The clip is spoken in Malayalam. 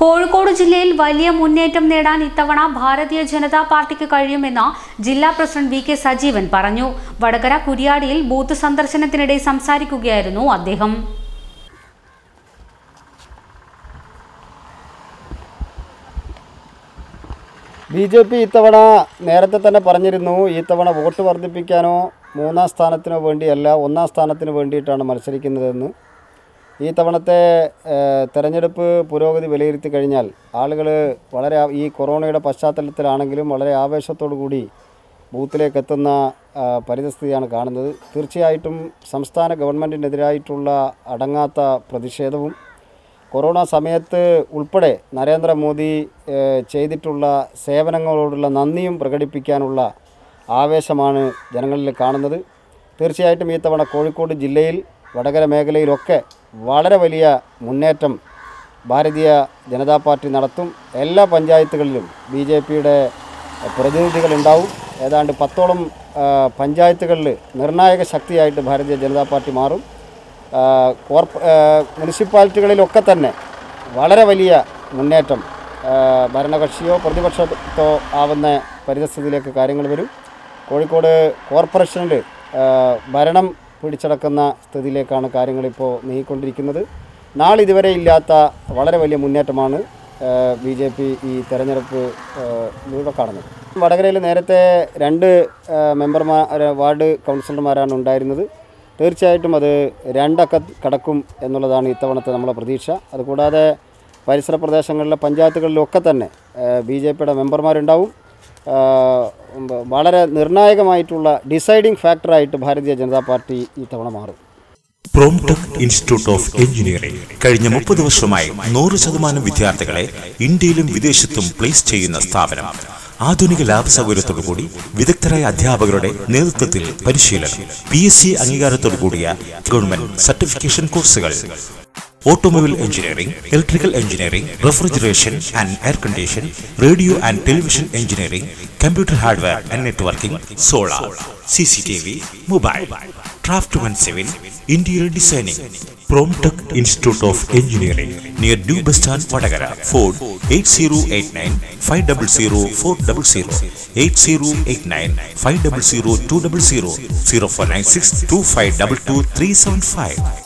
കോഴിക്കോട് ജില്ലയിൽ വലിയ മുന്നേറ്റം നേടാൻ ഇത്തവണ ഭാരതീയ ജനതാ പാർട്ടിക്ക് കഴിയുമെന്ന് ജില്ലാ പ്രസിഡന്റ് വി കെ സജീവൻ പറഞ്ഞു. വടകര കുരിയാടിയിൽ ബൂത്ത് സന്ദർശനത്തിനിടെ സംസാരിക്കുകയായിരുന്നു അദ്ദേഹം. ബി ജെ പി ഇത്തവണ നേരത്തെ തന്നെ പറഞ്ഞിരുന്നു ഈ തവണ വോട്ട് വർദ്ധിപ്പിക്കാനോ മൂന്നാം സ്ഥാനത്തിനോ വേണ്ടിയല്ല ഒന്നാം സ്ഥാനത്തിന് വേണ്ടിയിട്ടാണ് മത്സരിക്കുന്നതെന്ന്. ഈ തവണത്തെ തെരഞ്ഞെടുപ്പ് പുരോഗതി വിലയിരുത്തി കഴിഞ്ഞാൽ ആളുകൾ വളരെ ഈ കൊറോണയുടെ പശ്ചാത്തലത്തിലാണെങ്കിലും വളരെ ആവേശത്തോടു കൂടി ബൂത്തിലേക്ക് എത്തുന്ന പരിതസ്ഥിതിയാണ് കാണുന്നത്. തീർച്ചയായിട്ടും സംസ്ഥാന ഗവൺമെന്റിനെതിരായിട്ടുള്ള അടങ്ങാത്ത പ്രതിഷേധവും കൊറോണ സമയത്ത് ഉൾപ്പെടെ നരേന്ദ്രമോദി ചെയ്തിട്ടുള്ള സേവനങ്ങളോടുള്ള നന്ദിയും പ്രകടിപ്പിക്കാനുള്ള ആവേശമാണ് ജനങ്ങളിൽ കാണുന്നത്. തീർച്ചയായിട്ടും ഈ തവണ കോഴിക്കോട് ജില്ലയിൽ വടകര മേഖലയിലൊക്കെ വളരെ വലിയ മുന്നേറ്റം ഭാരതീയ ജനതാ പാർട്ടി നടത്തും. എല്ലാ പഞ്ചായത്തുകളിലും ബി ജെ പിയുടെ പ്രതിനിധികളുണ്ടാവും ഏതാണ്ട് പത്തോളം പഞ്ചായത്തുകളിൽ നിർണായക ശക്തിയായിട്ട് ഭാരതീയ ജനതാ പാർട്ടി മാറും. കോർപ്പ മുനിസിപ്പാലിറ്റികളിലൊക്കെ തന്നെ വളരെ വലിയ മുന്നേറ്റം ഭരണകക്ഷിയോ പ്രതിപക്ഷത്തോ ആവുന്ന പരിതസ്ഥിതിയിലേക്ക് കാര്യങ്ങൾ വരും. കോഴിക്കോട് കോർപ്പറേഷനിൽ ഭരണം പിടിച്ചടക്കുന്ന സ്ഥിതിയിലേക്കാണ് കാര്യങ്ങളിപ്പോൾ നീങ്ങിക്കൊണ്ടിരിക്കുന്നത്. നാളിതുവരെ ഇല്ലാത്ത വളരെ വലിയ മുന്നേറ്റമാണ് ബി ജെ പി ഈ തെരഞ്ഞെടുപ്പ് ലൂടെ കാണുന്നത് വടകരയിൽ നേരത്തെ രണ്ട് മെമ്പർമാർ വാർഡ് കൗൺസിലർമാരാണ് ഉണ്ടായിരുന്നത്. തീർച്ചയായിട്ടും അത് രണ്ടക്ക കടക്കും എന്നുള്ളതാണ് ഇത്തവണത്തെ നമ്മളെ പ്രതീക്ഷ. അതുകൂടാതെ പരിസര പ്രദേശങ്ങളിലെ പഞ്ചായത്തുകളിലൊക്കെ തന്നെ ബി ജെ പിയുടെ മെമ്പർമാരുണ്ടാവും. വളരെ നിർണായകമായിട്ടുള്ള ഡിസൈഡിംഗ് ഫാക്ടറായിട്ട് ഭാരതീയ ജനതാ പാർട്ടി ഇത്തവണ മാറും. Promtech institute of engineering. കഴിഞ്ഞ മുപ്പത് വർഷമായി നൂറ് ശതമാനം വിദ്യാർത്ഥികളെ ഇന്ത്യയിലും വിദേശത്തും പ്ലേസ് ചെയ്യുന്ന സ്ഥാപനം. ആധുനിക ലാബ് സൗകര്യത്തോടുകൂടി വിദഗ്ധരായ അധ്യാപകരുടെ നേതൃത്വത്തിൽ പരിശീലനം. പി എസ് സി അംഗീകാരത്തോടു കൂടിയ ഗവൺമെന്റ് സർട്ടിഫിക്കേഷൻ കോഴ്സുകൾ. automobile engineering, electrical engineering, refrigeration and air condition, radio and television engineering, computer hardware and networking, solar, CCTV, mobile, Craft Civil, interior designing, Promtech Institute of Engineering, near New Bus Vadagara, Phone 8089-500-400, 8089-500-200, 0496-2522-375.